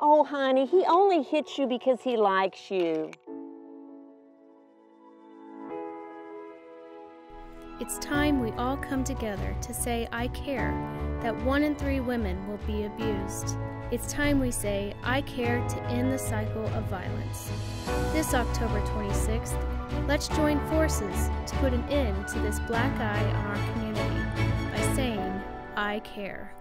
Oh, honey, he only hits you because he likes you. It's time we all come together to say, I care, that one in three women will be abused. It's time we say, I care to end the cycle of violence. This October 26th, let's join forces to put an end to this black eye on our community by saying, I care.